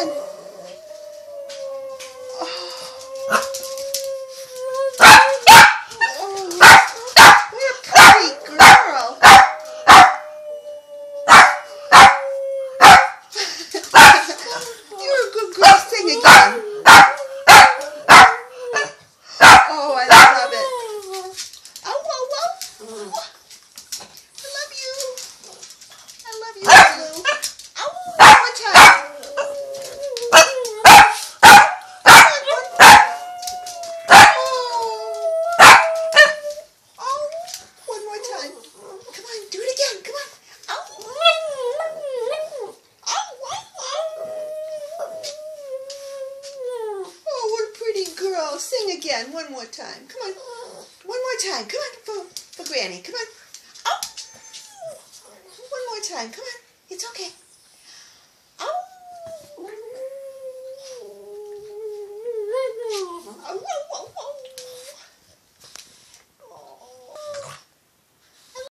again. Again, one more time. Come on. One more time. Come on, for, for Granny. Come on. Oh! One more time. Come on. It's okay.